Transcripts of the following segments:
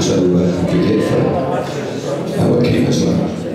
So uh, we did for our king as well.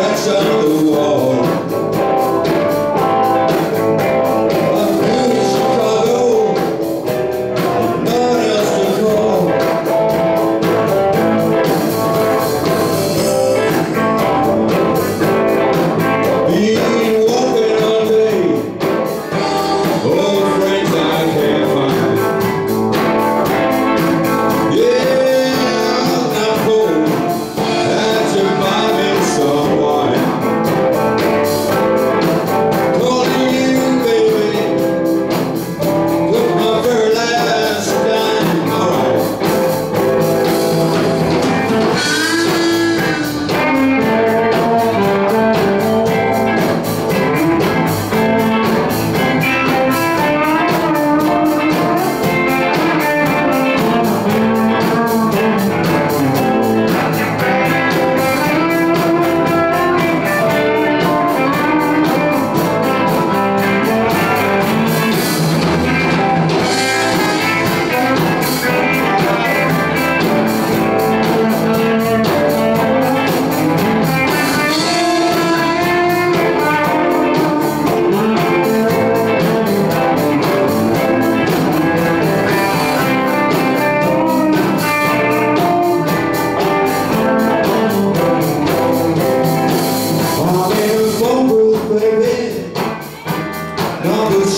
scratch on the wall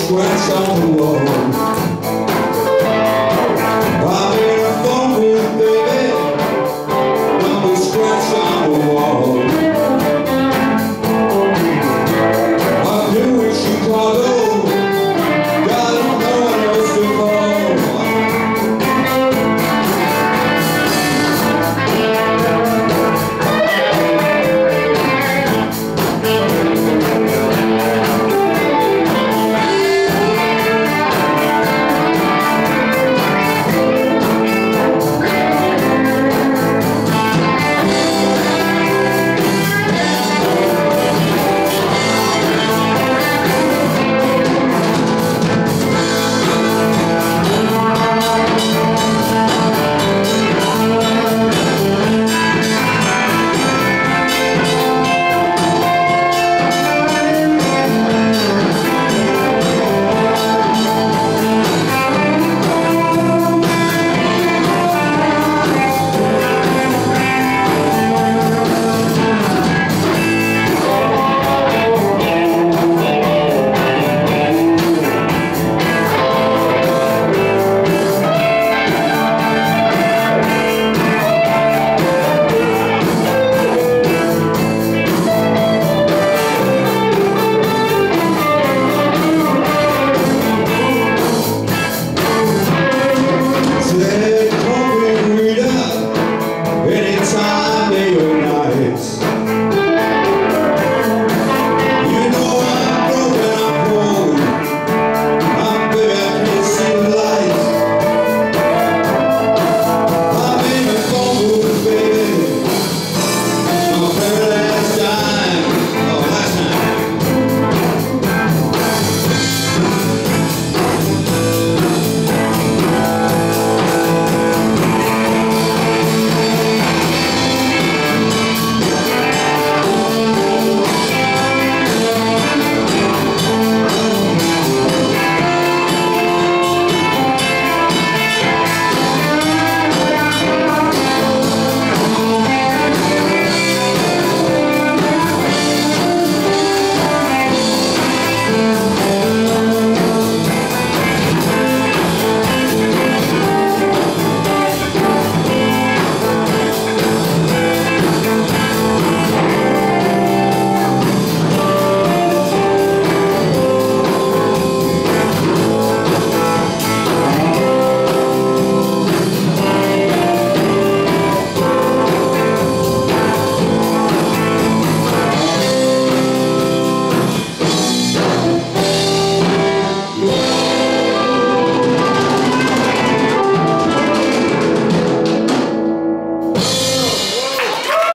scratch on the wall passar.